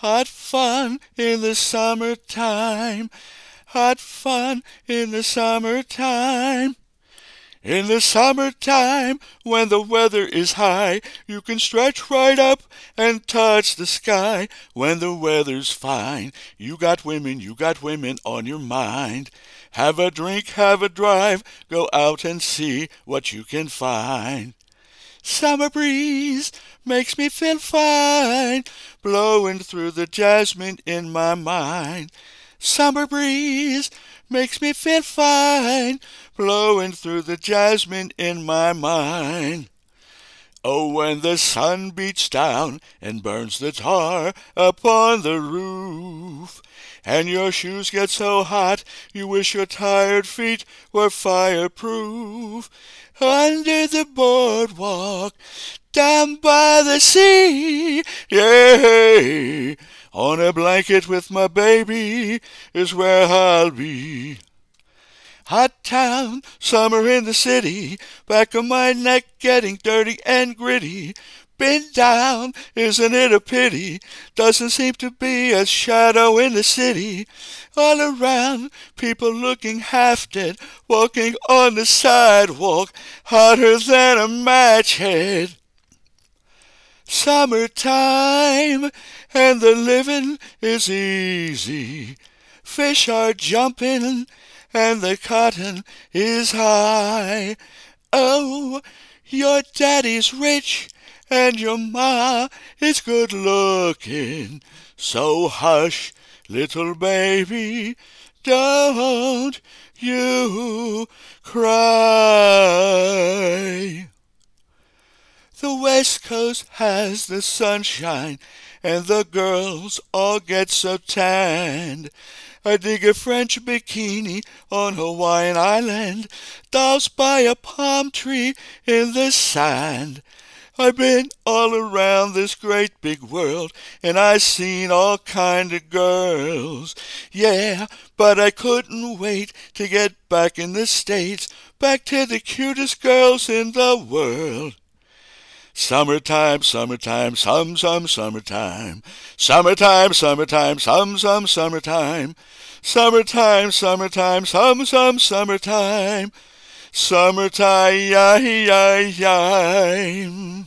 Hot fun in the summertime. Hot fun in the summertime. In the summertime, when the weather is high, you can stretch right up and touch the sky. When the weather's fine, you got women, you got women on your mind. Have a drink, have a drive, go out and see what you can find. Summer breeze makes me feel fine, blowing through the jasmine in my mind. Summer breeze makes me feel fine, blowing through the jasmine in my mind. Oh, when the sun beats down and burns the tar upon the roof, and your shoes get so hot you wish your tired feet were fireproof. Under the boardwalk, down by the sea, yeah, on a blanket with my baby is where I'll be. Hot town, summer in the city, back of my neck getting dirty and gritty. Been down, isn't it a pity? Doesn't seem to be a shadow in the city. All around, people looking half dead, walking on the sidewalk, hotter than a match head. Summertime, and the living is easy. Fish are jumping and the cotton is high. Oh, your daddy's rich and your ma is good looking. So hush, little baby, don't you cry. The West Coast has the sunshine, and the girls all get so tanned. I dig a French bikini on Hawaiian Island, dolls by a palm tree in the sand. I've been all around this great big world, and I seen all kind of girls. Yeah, but I couldn't wait to get back in the States, back to the cutest girls in the world. Summertime, summertime, some, some, summertime. Summertime, summertime, some, some, summertime. Summertime, summertime, some, some, summertime. Summertime, yay, yay, yay.